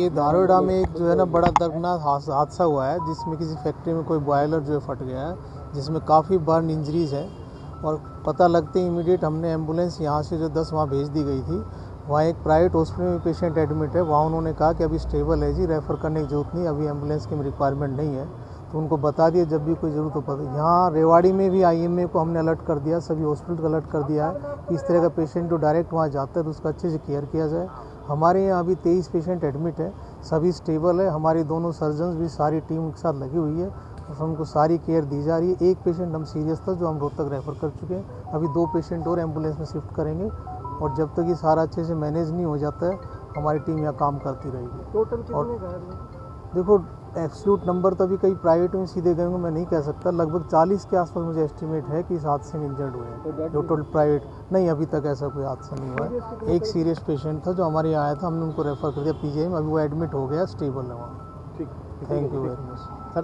ये धारोड़ा में एक जो है ना बड़ा दर्दनाक हादसा हुआ है, जिसमें किसी फैक्ट्री में कोई बॉयलर जो है फट गया है, जिसमें काफ़ी बर्न इंजरीज है और पता लगते ही इमीडिएट हमने एंबुलेंस यहाँ से जो दस वहाँ भेज दी गई थी। वहाँ एक प्राइवेट हॉस्पिटल में पेशेंट एडमिट है, वहाँ उन्होंने कहा कि अभी स्टेबल है जी, रेफ़र करने की ज़रूरत नहीं, अभी एंबुलेंस की रिक्वायरमेंट नहीं है। तो उनको बता दिया, जब भी कोई ज़रूरत हो पता, यहाँ रेवाड़ी में भी आईएमए को हमने अलर्ट कर दिया, सभी हॉस्पिटल को अलर्ट कर दिया है कि इस तरह का पेशेंट जो डायरेक्ट वहाँ जाता है तो उसका अच्छे से केयर किया जाए। हमारे यहाँ अभी तेईस पेशेंट एडमिट है सभी स्टेबल है हमारी दोनों सर्जन भी सारी टीम के साथ लगी हुई है और उनको सारी केयर दी जा रही है। एक पेशेंट हम सीरियस था जो हम रोहतक रेफ़र कर चुके हैं। अभी दो पेशेंट और एंबुलेंस में शिफ्ट करेंगे और जब तक ये सारा अच्छे से मैनेज नहीं हो जाता है हमारी टीम यहाँ काम करती रहेगी। टोटल कितने घायल देखो एब्सोल्यूट नंबर तो अभी कई प्राइवेट में सीधे गए होंगे मैं नहीं कह सकता। लगभग 40 के आसपास मुझे एस्टीमेट है कि इस हादसे में इंजर्ड हुए हैं। जो टोटल प्राइवेट नहीं अभी तक ऐसा कोई हादसा नहीं हुआ है। एक सीरियस पेशेंट था जो हमारे यहाँ आया था हमने उनको रेफर कर दिया पीजीआई में अभी वो एडमिट हो गया स्टेबल है वहाँ। ठीक thank you very much sir